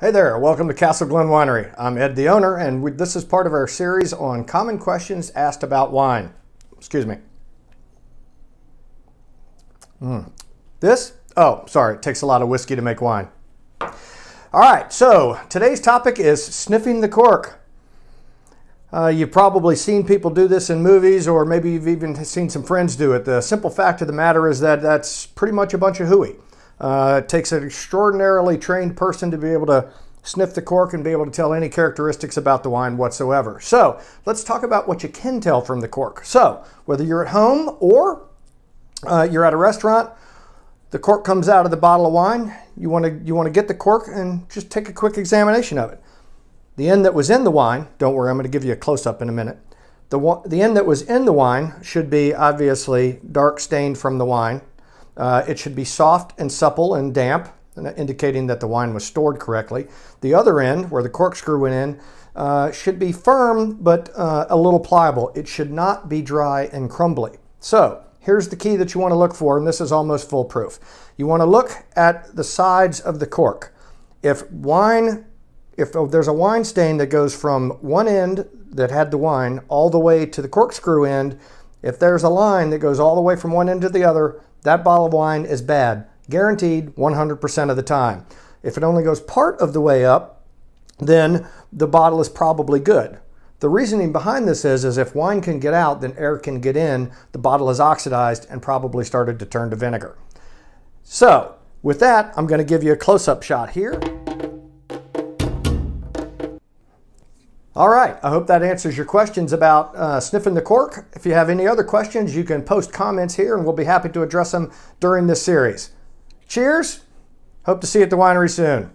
Hey there, welcome to Castle Glen Winery. I'm Ed, the owner, and we, this is part of our series on common questions asked about wine. Excuse me. Mm. This? Oh, sorry, it takes a lot of whiskey to make wine. All right, so today's topic is sniffing the cork. Uh, you've probably seen people do this in movies, or maybe you've even seen some friends do it. The simple fact of the matter is that that's pretty much a bunch of hooey. Uh, it takes an extraordinarily trained person to be able to sniff the cork and be able to tell any characteristics about the wine whatsoever. So let's talk about what you can tell from the cork. So whether you're at home or uh, you're at a restaurant, the cork comes out of the bottle of wine. You want to you want to get the cork and just take a quick examination of it. The end that was in the wine, don't worry, I'm going to give you a close up in a minute. The, the end that was in the wine should be obviously dark stained from the wine. Uh, it should be soft and supple and damp, indicating that the wine was stored correctly. The other end, where the corkscrew went in, uh, should be firm but uh, a little pliable. It should not be dry and crumbly. So here's the key that you want to look for, and this is almost foolproof. You want to look at the sides of the cork. If wine, if there's a wine stain that goes from one end that had the wine all the way to the corkscrew end, if there's a line that goes all the way from one end to the other, that bottle of wine is bad, guaranteed 100% of the time. If it only goes part of the way up, then the bottle is probably good. The reasoning behind this is, is if wine can get out, then air can get in, the bottle is oxidized and probably started to turn to vinegar. So with that, I'm gonna give you a close-up shot here. All right, I hope that answers your questions about uh, sniffing the cork. If you have any other questions, you can post comments here and we'll be happy to address them during this series. Cheers. Hope to see you at the winery soon.